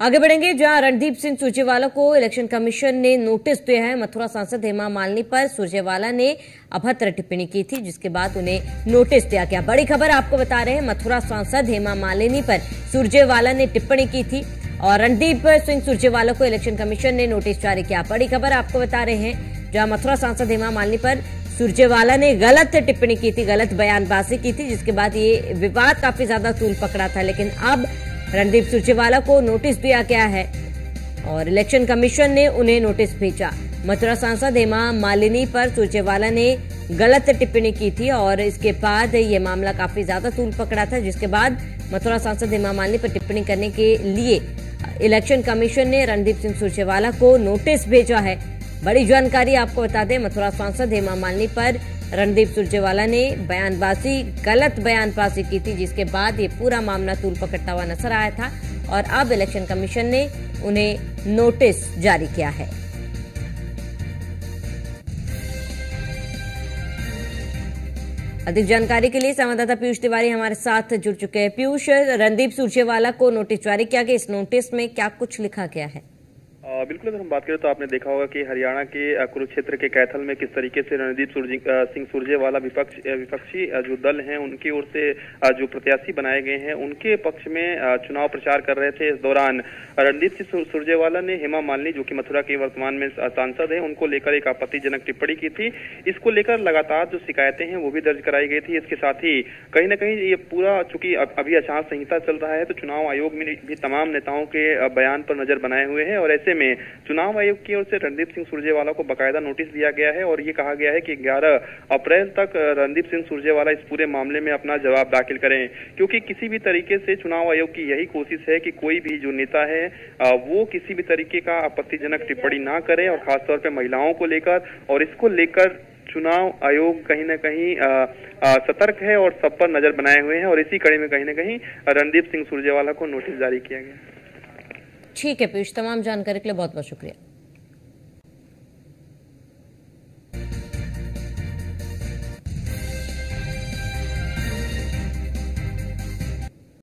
आगे बढ़ेंगे, जहाँ रणदीप सिंह सुरजेवाला को इलेक्शन कमीशन ने नोटिस दिया है। मथुरा सांसद हेमा मालिनी पर सुरजेवाला ने अभद्र टिप्पणी की थी, जिसके बाद उन्हें नोटिस दिया गया। बड़ी खबर आपको बता रहे हैं, मथुरा सांसद हेमा मालिनी पर सुरजेवाला ने टिप्पणी की थी और रणदीप सिंह सुरजेवाला को इलेक्शन कमीशन ने नोटिस जारी किया। बड़ी खबर आपको बता रहे हैं, जहाँ मथुरा सांसद हेमा मालिनी पर सुरजेवाला ने गलत टिप्पणी की थी, गलत बयानबाजी की थी, जिसके बाद ये विवाद काफ़ी ज़्यादा तूल पकड़ा था। लेकिन अब रणदीप सुरजेवाला को नोटिस दिया गया है और इलेक्शन कमीशन ने उन्हें नोटिस भेजा। मथुरा सांसद हेमा मालिनी पर सुरजेवाला ने गलत टिप्पणी की थी और इसके बाद ये मामला काफ़ी ज़्यादा तूल पकड़ा था, जिसके बाद मथुरा सांसद हेमा मालिनी पर टिप्पणी करने के लिए इलेक्शन कमीशन ने रणदीप सिंह सुरजेवाला को नोटिस भेजा है। बड़ी जानकारी आपको बता दें, मथुरा सांसद हेमा मालिनी पर रणदीप सुरजेवाला ने बयानबाजी, गलत बयानबाजी की थी, जिसके बाद ये पूरा मामला तूल पकड़ता हुआ नज़र आया था और अब इलेक्शन कमीशन ने उन्हें नोटिस जारी किया है। अधिक जानकारी के लिए संवाददाता पीयूष तिवारी हमारे साथ जुड़ चुके हैं। पीयूष, रणदीप सुरजेवाला को नोटिस जारी किया गया। इस नोटिस में क्या कुछ लिखा गया है? बिल्कुल, अगर हम बात करें तो आपने देखा होगा कि हरियाणा के कुरुक्षेत्र के कैथल में किस तरीके से रणदीप सिंह सुरजेवाला विपक्ष विपक्षी जो दल हैं, उनकी ओर से जो प्रत्याशी बनाए गए हैं, उनके पक्ष में चुनाव प्रचार कर रहे थे इस दौरान। रणदीप सिंह सुरजेवाला ने हेमा मालिनी, जो कि मथुरा के वर्तमान में सांसद हैं, उनको लेकर एक आपत्तिजनक टिप्पणी की थी। इसको लेकर लगातार जो शिकायतें हैं, वो भी दर्ज कराई गई थी। इसके साथ ही कहीं ना कहीं ये पूरा चूँकि अभी आचार संहिता चल रहा है तो चुनाव आयोग में भी तमाम नेताओं के बयान पर नज़र बनाए हुए हैं और ऐसे में चुनाव आयोग की ओर से रणदीप सिंह सुरजेवाला को बकायदा नोटिस दिया गया है और ये कहा गया है कि 11 अप्रैल तक रणदीप सिंह सुरजेवाला इस पूरे मामले में अपना जवाब दाखिल करें। क्योंकि किसी भी तरीके से चुनाव आयोग की यही कोशिश है कि कोई भी जो नेता है वो किसी भी तरीके का आपत्तिजनक टिप्पणी ना करे और खासतौर पर महिलाओं को लेकर। और इसको लेकर चुनाव आयोग कहीं ना कहीं सतर्क है और सब पर नज़र बनाए हुए हैं और इसी कड़ी में कहीं ना कहीं रणदीप सिंह सुरजेवाला को नोटिस जारी किया गया। ठीक है पीयूष तमाम जानकारी के लिए बहुत बहुत शुक्रिया।